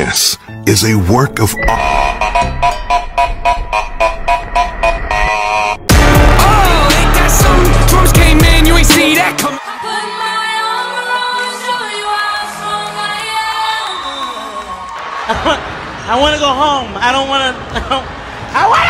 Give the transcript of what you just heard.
This is a work of art. I want to go home. I don't want to. I want